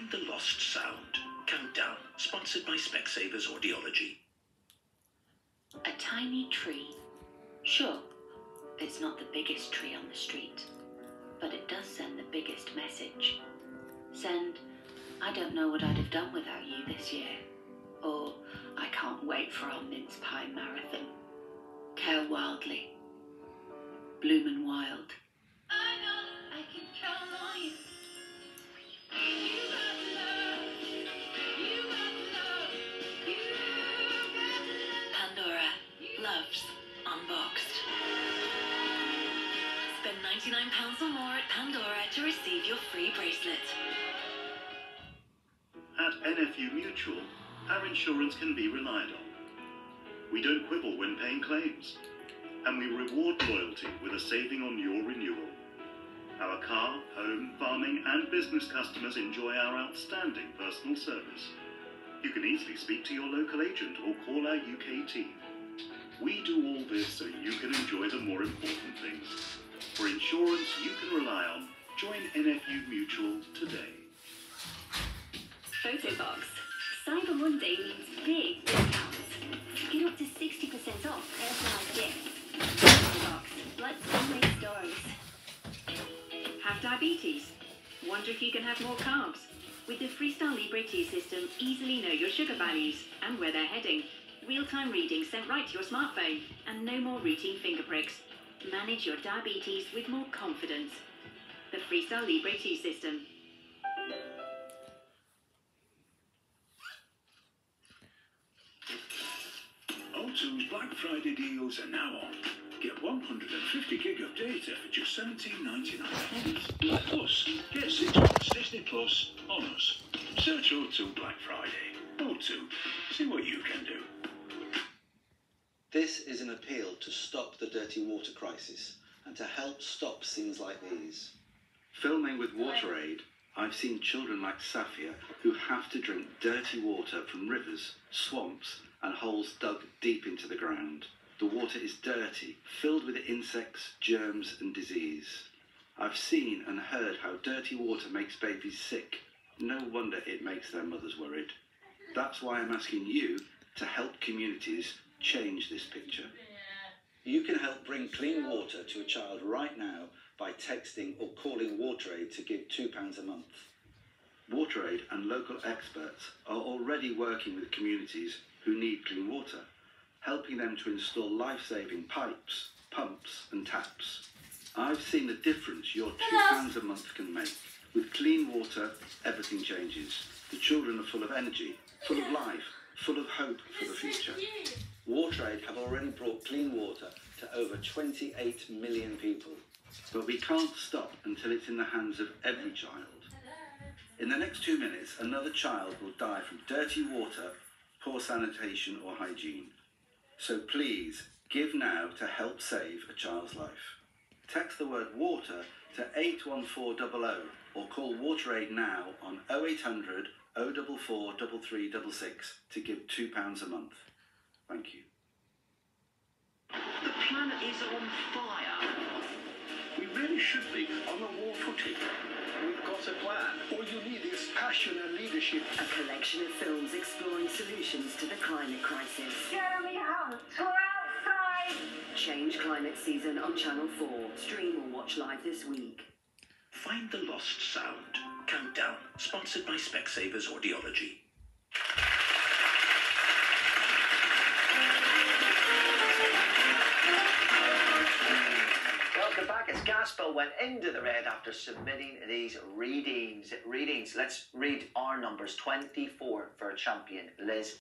Find the lost sound. Countdown, sponsored by Specsavers Audiology. A tiny tree. Sure, it's not the biggest tree on the street, but it does send the biggest message. Send, I don't know what I'd have done without you this year. Or, I can't wait for our mince pie marathon. Care wildly. Bloom and wild. £99 or more at Pandora to receive your free bracelet. At NFU Mutual, our insurance can be relied on. We don't quibble when paying claims, and we reward loyalty with a saving on your renewal. Our car, home, farming, and business customers enjoy our outstanding personal service. You can easily speak to your local agent or call our UK team. We do all this so you can enjoy the more important things. Insurance you can rely on, join NFU Mutual today. Photobox. Cyber Monday means big discounts. Get up to 60% off personalized gifts. Photobox. Let's make stories. Have diabetes? Wonder if you can have more carbs? With the Freestyle Libre 2 system, easily know your sugar values and where they're heading. Real-time readings sent right to your smartphone, and no more routine finger pricks. Manage your diabetes with more confidence. The Freestyle Libre 2 system. O2's Black Friday deals are now on. Get 150 gig of data for just $17.99 a month. Like get 6 months Disney Plus on us. Search O2 Black Friday. O2, see what you can do. This is an appeal to stop the dirty water crisis and to help stop things like these. Filming with WaterAid, I've seen children like Safia who have to drink dirty water from rivers, swamps, and holes dug deep into the ground. The water is dirty, filled with insects, germs, and disease. I've seen and heard how dirty water makes babies sick. No wonder it makes their mothers worried. That's why I'm asking you to help communities change this picture. You can help bring clean water to a child right now by texting or calling WaterAid to give £2 a month. WaterAid and local experts are already working with communities who need clean water, helping them to install life-saving pipes, pumps and taps. I've seen the difference your £2 a month can make. With clean water, everything changes. The children are full of energy, full of life, full of hope for the future. WaterAid have already brought clean water to over 28 million people. But we can't stop until it's in the hands of every child. In the next two minutes, another child will die from dirty water, poor sanitation, or hygiene. So please, give now to help save a child's life. Text the word water to 81400 or call WaterAid now on 0800 044 3366 to give £2 a month. Thank you. The planet is on fire. We really should be on the war footing. We've got a plan. All you need is passion and leadership. A collection of films exploring solutions to the climate crisis. Jeremy Hunt, we're outside! Change Climate Season on Channel 4. Stream or watch live this week. Find the lost sound. Countdown, sponsored by Specsavers Audiology. Went into the red after submitting these readings. Readings. Let's read our numbers. 24 for a champion Liz